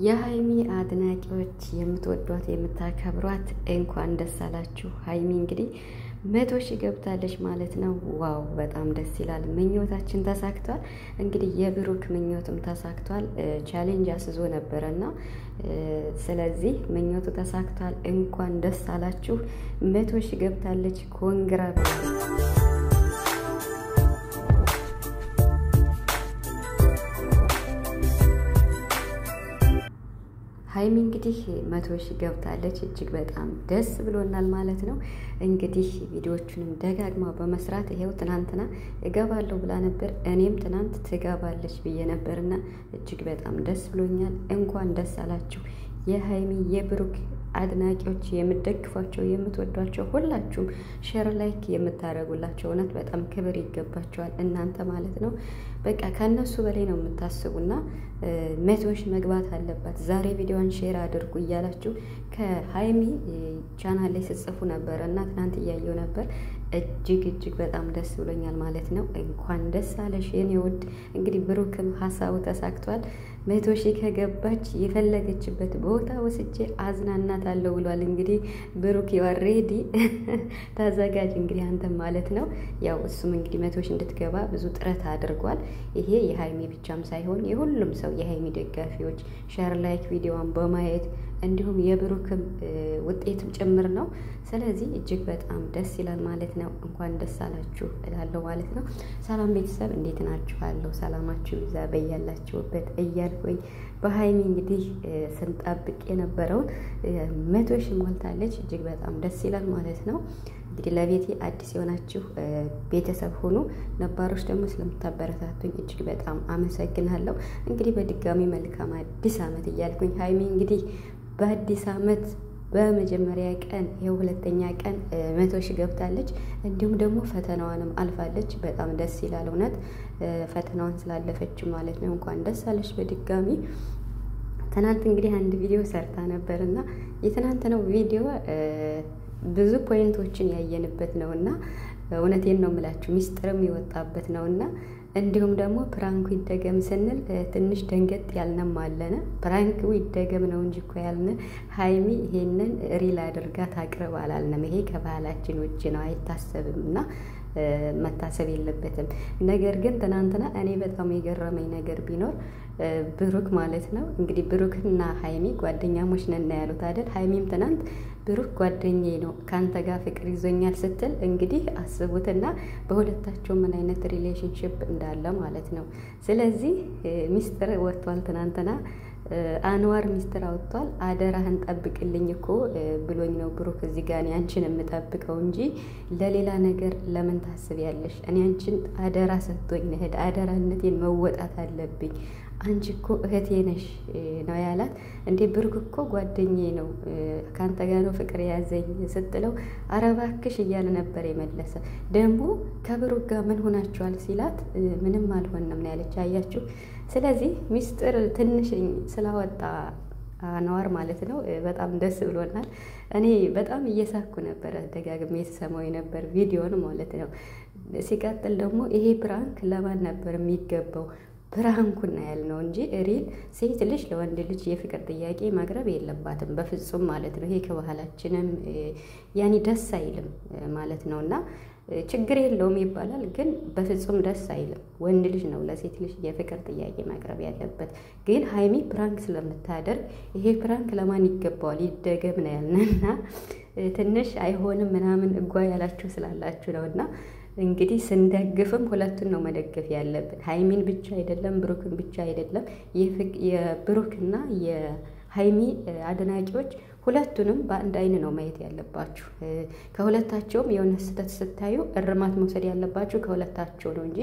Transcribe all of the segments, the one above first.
የሀይሚ አድናቂዎች የምትወዷት የምታከብሯት እንኳን ደስ አላችሁ። ሀይሚ እንግዲህ መቶ ሺህ ገብታለች ማለት ነው። wow በጣም ደስ ይላል። ምኞታችን ተሳክቷል። እንግዲህ የብሩክ ምኞትም ተሳክቷል። challenge አስዞ ነበረ እና ስለዚህ ምኞቱ ተሳክቷል። እንኳን ደስ አላችሁ። መቶ ሺህ ገብታለች። congra ሀይሚ እንግዲህ መቶ ሺህ ገብታለች። እጅግ በጣም ደስ ብሎናል ማለት ነው። እንግዲህ ቪዲዮዎቹንም ደጋግማ በመስራት ይሄው ትናንትና እገባለሁ ብላ ነበር። እኔም ትናንት ትገባለች ብዬ ነበርና እጅግ በጣም ደስ ብሎኛል። እንኳን ደስ አላችሁ የሀይሚ የብሩክ አድናቂዎች የምትደግፏቸው የምትወዷቸው ሁላችሁም share like የምታደርጉላቸው እውነት በጣም ክብር ይገባቸዋል። እናንተ ማለት ነው በቃ ከእነሱ በላይ ነው የምታስቡና መቶ ሺህ መግባት አለባት ዛሬ ቪዲዮን share አድርጉ እያላችሁ ከሀይሚ ቻናል ላይ ስትጽፉ ነበረ እና ትናንት እያየው ነበር። እጅግ እጅግ በጣም ደስ ብሎኛል ማለት ነው። እንኳን ደስ አለሽ የኔ ውድ። እንግዲህ ብሩክም ሀሳቡ ተሳክቷል። መቶ ሺህ ከገባች የፈለገችበት ቦታ ወስጄ አዝናናታለሁ ብሏል። እንግዲህ ብሩክ you are ready ተዘጋጅ። እንግዲህ አንተም ማለት ነው ያው እሱም እንግዲህ መቶ ሺህ እንድትገባ ብዙ ጥረት አድርጓል። ይሄ የሀይሚ ብቻም ሳይሆን የሁሉም ሰው የሀይሚ ደጋፊዎች share like ቪዲዮዋን በማየት እንዲሁም የብሩክም ውጤትም ጭምር ነው። ስለዚህ እጅግ በጣም ደስ ይላል ማለት ነው። እንኳን ደስ አላችሁ እላለሁ ማለት ነው። ሰላም ቤተሰብ እንዴት ናችሁ? ሰላማችሁ ይብዛ በያላችሁበት እያልኩኝ በሀይሚ እንግዲህ ስንጠብቅ የነበረውን መቶ ሺህ ሞልታለች። እጅግ በጣም ደስ ይላል ማለት ነው። እንግዲህ ለቤቴ አዲስ የሆናችሁ ቤተሰብ ሆኑ፣ ነባሮች ደግሞ ስለምታበረታቱኝ እጅግ በጣም አመሰግናለሁ። እንግዲህ በድጋሚ መልካም አዲስ ዓመት እያልኩኝ ሀይሚ እንግዲህ በአዲስ ዓመት በመጀመሪያ ቀን ይኸው ሁለተኛ ቀን መቶ ሺህ ገብታለች። እንዲሁም ደግሞ ፈተናዋንም አልፋለች። በጣም ደስ ይላል እውነት ፈተናዋን ስላለፈች ማለት ነው። እንኳን ደስ አለች በድጋሚ። ትናንት እንግዲህ አንድ ቪዲዮ ሰርታ ነበር እና የትናንትናው ቪዲዮ ብዙ point ኦችን ያየንበት ነው እና እውነቴን ነው የምላችሁ ሚስጥርም የወጣበት ነው እና እንዲሁም ደግሞ prank ኡ ይደገም ስንል ትንሽ ደንገጥ ያልነም አለነ። prank ኡ ይደገም ነው እንጂ እኮ ያልነ ሀይሚ ይሄንን real አድርጋ ታቅርብ አላልንም። ይሄ ከባህላችን ውጭ ነው፣ አይታሰብም እና መታሰብ የለበትም። ነገር ግን ትናንትና እኔ በጣም የገረመኝ ነገር ቢኖር ብሩክ ማለት ነው እንግዲህ ብሩክና ሀይሚ ጓደኛሞች ነን ያሉት አይደል? ሀይሚም ትናንት ብሩክ ጓደኛዬ ነው ከአንተ ጋር ፍቅር ይዞኛል ስትል እንግዲህ አስቡትና በሁለታቸው ምን አይነት relationship እንዳለ ማለት ነው። ስለዚህ ሚስጥር ወጥቷል ትናንትና አንዋር ሚስጥር አውጥቷል። አደራህን ጠብቅልኝ እኮ ብሎኝ ነው ብሩክ እዚህ ጋር እኔ አንቺን የምጠብቀው እንጂ ለሌላ ነገር ለምን ታስቢያለሽ? እኔ አንቺን አደራ ሰጥቶኝ ነህድ አደራነቴን መወጣት አለብኝ። አንቺ እኮ እህቴ ነሽ ነው ያላት። እንዴ ብሩክ እኮ ጓደኛዬ ነው ከአንተ ጋር ነው ፍቅር የያዘኝ ስትለው ኧረ እባክሽ እያለ ነበር የመለሰ። ደግሞ ከብሩክ ጋር ምን ሆናችኋል ሲላት ምንም አልሆንም ነው ያለች። አያችሁ። ስለዚህ ሚስጥር ትንሽ ስላወጣ ነዋር ማለት ነው። በጣም ደስ ብሎናል። እኔ በጣም እየሳኩ ነበረ ደጋግሜ የተሰማው የነበር ቪዲዮን ማለት ነው። ሲቀጥል ደግሞ ይሄ prank ለማን ነበር የሚገባው? prank ኡና ያልነው እንጂ real ሴት ልጅ ለወንድ ልጅ የፍቅር ጥያቄ ማቅረብ የለባትም በፍጹም ማለት ነው። ይሄ ከባህላችንም ያኔ ደስ አይልም ማለት ነው እና ችግር የለውም ይባላል፣ ግን በፍጹም ደስ አይልም። ወንድ ልጅ ነው ለሴት ልጅ የፍቅር ጥያቄ ማቅረብ ያለበት። ግን ሀይሚ prank ስለምታደርግ ይሄ prank ለማን ይገባዋል ይደገም ነው ያልነና ትንሽ አይሆንም ምናምን እጓ ያላችሁ ስላላችሁ ነው እና እንግዲህ ስንደግፍም ሁለቱን ነው መደገፍ ያለብን። ሀይሚን ብቻ አይደለም፣ ብሩክን ብቻ አይደለም። የብሩክና የሀይሚ አድናቂዎች ሁለቱንም በአንድ አይን ነው ማየት ያለባችሁ። ከሁለታቸውም የሆነ ስህተት ስታዩ እርማት መውሰድ ያለባችሁ ከሁለታቸው ነው እንጂ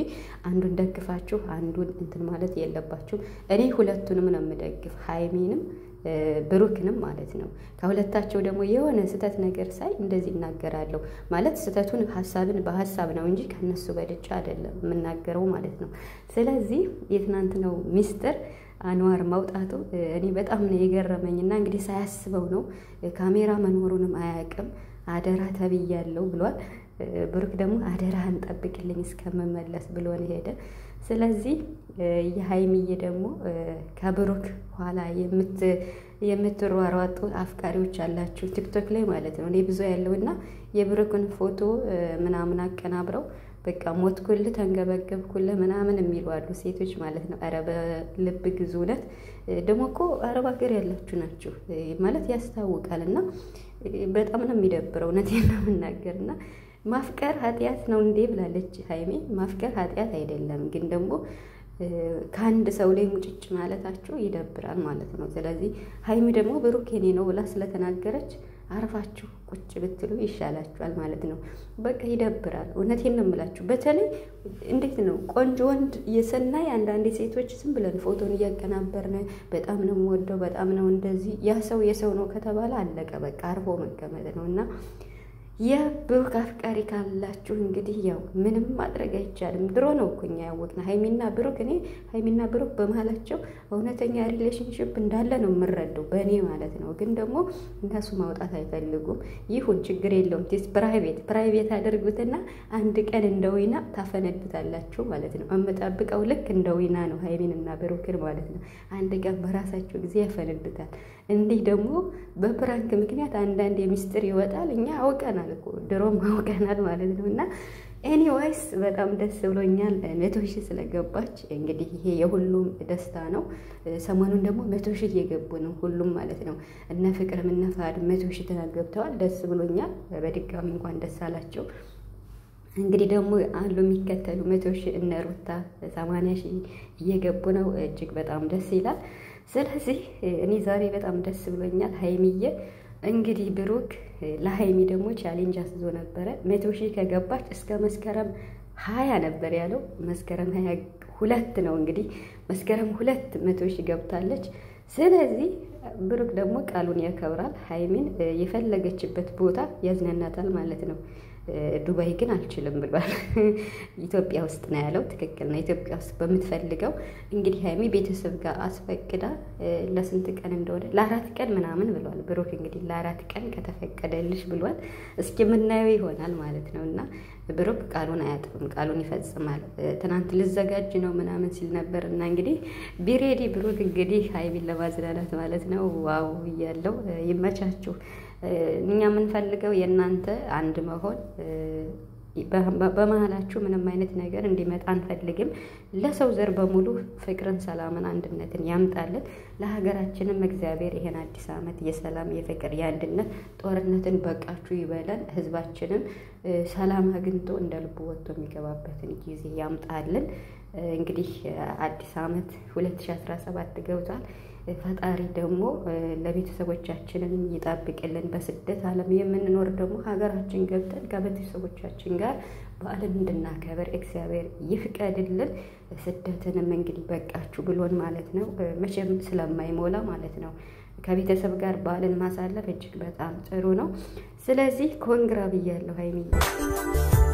አንዱን ደግፋችሁ አንዱን እንትን ማለት የለባችሁም። እኔ ሁለቱንም ነው የምደግፍ ሀይሚንም ብሩክንም ማለት ነው። ከሁለታቸው ደግሞ የሆነ ስህተት ነገር ሳይ እንደዚህ እናገራለሁ ማለት ስህተቱን ሀሳብን በሀሳብ ነው እንጂ ከነሱ በልጫ አይደለም የምናገረው ማለት ነው። ስለዚህ የትናንትናው ሚስጥር አንዋር መውጣቱ እኔ በጣም ነው የገረመኝና እንግዲህ ሳያስበው ነው ካሜራ መኖሩንም አያውቅም። አደራ ተብያለሁ ብሏል። ብሩክ ደግሞ አደራህን ጠብቅልኝ እስከምመለስ ብሎን ሄደ። ስለዚህ የሀይሚዬ ደግሞ ከብሩክ ኋላ የምትሯሯጡ አፍቃሪዎች አላችሁ ቲክቶክ ላይ ማለት ነው። እኔ ብዙ ያለው እና የብሩክን ፎቶ ምናምን አቀናብረው በቃ ሞትኩልህ፣ ተንገበገብኩልህ ምናምን የሚሉ አሉ ሴቶች ማለት ነው። ኧረ በልብ ግዙ። እውነት ደግሞ እኮ አረብ ሀገር ያላችሁ ናችሁ ማለት ያስታውቃል። እና በጣም ነው የሚደብረው። እውነቴን የምናገር እና ማፍቀር ኃጢአት ነው እንዴ ብላለች ሀይሜ። ማፍቀር ኃጢአት አይደለም፣ ግን ደግሞ ከአንድ ሰው ላይ ሙጭጭ ማለታችሁ ይደብራል ማለት ነው። ስለዚህ ሀይሚ ደግሞ ብሩክ የኔ ነው ብላ ስለተናገረች አርፋችሁ ቁጭ ብትሉ ይሻላችኋል ማለት ነው። በቃ ይደብራል። እውነቴን ነው የምላችሁ። በተለይ እንዴት ነው ቆንጆ ወንድ የሰናይ አንዳንዴ ሴቶች ዝም ብለን ፎቶን እያቀናበርን በጣም ነው የምወደው በጣም ነው እንደዚህ ያ ሰው የሰው ነው ከተባለ አለቀ በቃ አርፎ መቀመጥ ነው እና የብሩክ አፍቃሪ ካላችሁ እንግዲህ ያው ምንም ማድረግ አይቻልም። ድሮ ነው እኮ እኛ ያወቅነው ሀይሚና ብሩክ። እኔ ሀይሚና ብሩክ በመሀላቸው እውነተኛ relationship እንዳለ ነው የምረዳው በእኔ ማለት ነው። ግን ደግሞ እነሱ ማውጣት አይፈልጉም። ይሁን ችግር የለውም። it's private private አድርጉትና አንድ ቀን እንደ ዊና ታፈነዱታላችሁ ማለት ነው። የምጠብቀው ልክ እንደ ዊና ነው ሀይሚንና ብሩክን ማለት ነው። አንድ ቀን በራሳቸው ጊዜ ያፈነዱታል። እንዲህ ደግሞ በ prank ምክንያት አንዳንድ የሚስጥር ይወጣል። እኛ አውቀናል እኮ ድሮም አውቀናል ማለት ነው። እና anyways በጣም ደስ ብሎኛል መቶ ሺህ ስለገባች። እንግዲህ ይሄ የሁሉም ደስታ ነው። ሰሞኑን ደግሞ መቶ ሺህ እየገቡ ነው ሁሉም ማለት ነው። እነ ፍቅርም እነ ፋድም መቶ ሺህ ተናገብተዋል። ደስ ብሎኛል። በድጋሚ እንኳን ደስ አላቸው። እንግዲህ ደግሞ አሉ የሚከተሉ መቶ ሺህ እነ ሩታ ሰማንያ ሺህ እየገቡ ነው። እጅግ በጣም ደስ ይላል። ስለዚህ እኔ ዛሬ በጣም ደስ ብሎኛል። ሀይሚዬ እንግዲህ ብሩክ ለሀይሚ ደግሞ challenge አስዞ ነበረ። መቶ ሺህ ከገባች እስከ መስከረም ሀያ ነበር ያለው። መስከረም ሀያ ሁለት ነው እንግዲህ መስከረም ሁለት መቶ ሺህ ገብታለች። ስለዚህ ብሩክ ደግሞ ቃሉን ያከብራል። ሀይሚን የፈለገችበት ቦታ ያዝናናታል ማለት ነው። ዱባይ ግን አልችልም ብሏል። ኢትዮጵያ ውስጥ ነው ያለው። ትክክል ነው። ኢትዮጵያ ውስጥ በምትፈልገው እንግዲህ ሀይሚ ቤተሰብ ጋር አስፈቅዳ ለስንት ቀን እንደሆነ ለአራት ቀን ምናምን ብሏል ብሩክ። እንግዲህ ለአራት ቀን ከተፈቀደልሽ ብሏል። እስኪ የምናየው ይሆናል ማለት ነው እና ብሩክ ቃሉን አያጥፍም፣ ቃሉን ይፈጽማል። ትናንት ልዘጋጅ ነው ምናምን ሲል ነበር እና እንግዲህ be ready ብሩክ እንግዲህ ሀይሚን ለማዝናናት ማለት ነው። wow እያለው ይመቻችሁ። እኛ የምንፈልገው የእናንተ አንድ መሆን በመሀላችሁ ምንም አይነት ነገር እንዲመጣ አንፈልግም። ለሰው ዘር በሙሉ ፍቅርን፣ ሰላምን፣ አንድነትን ያምጣልን። ለሀገራችንም እግዚአብሔር ይሄን አዲስ ዓመት የሰላም የፍቅር፣ የአንድነት ጦርነትን በቃችሁ ይበለን። ህዝባችንም ሰላም አግኝቶ እንደ ልቡ ወጥቶ የሚገባበትን ጊዜ ያምጣልን። እንግዲህ አዲስ ዓመት 2017 ገብቷል። ፈጣሪ ደግሞ ለቤተሰቦቻችንን ይጠብቅልን። በስደት ዓለም የምንኖር ደግሞ ሀገራችን ገብተን ከቤተሰቦቻችን ጋር በዓልን እንድናከብር እግዚአብሔር ይፍቀድልን። ስደትንም እንግዲህ በቃችሁ ብሎን ማለት ነው። መቼም ስለማይሞላ ማለት ነው። ከቤተሰብ ጋር በዓልን ማሳለፍ እጅግ በጣም ጥሩ ነው። ስለዚህ ኮንግራ ብያለሁ ሀይሚዬ።